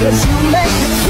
Cause you make me